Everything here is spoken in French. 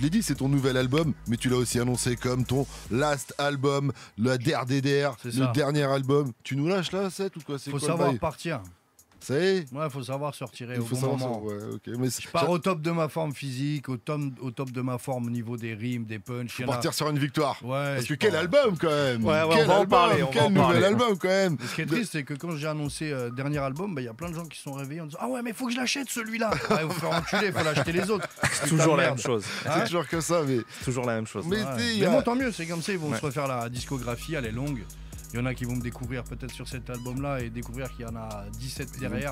Je l'ai dit, c'est ton nouvel album, mais tu l'as aussi annoncé comme ton last album, la C'est le ça. dernier album. Tu nous lâches là, 7 ou quoi C'est Faut quoi savoir partir. Ça y est Ouais, faut savoir se retirer Il au faut bon savoir moment. ça. Ouais, ok. Mais Je pars au top de ma forme physique, au top, au top de ma forme au niveau des rimes, des punchs. faut il en a- partir sur une victoire. Ouais, Parce que je quel album quand même Ouais, ouais, Quel on va en album, parler, on va Quel en nouvel parler. album quand même Et Ce qui est triste, c'est que quand j'ai annoncé euh, dernier album, bah, il y a plein de gens qui se sont réveillés en disant Ah ouais, mais faut que je l'achète celui-là. Ah, vous faire enculer, faut l'acheter les autres. C'est toujours la même chose. Hein C'est toujours que ça, mais. C'est toujours la même chose. Mais Ouais. il bon, tant mieux, c'est comme ça, ils vont Ouais. se refaire la discographie, elle est longue. Il y en a qui vont me découvrir peut-être sur cet album-là et découvrir qu'il y en a 17 derrière.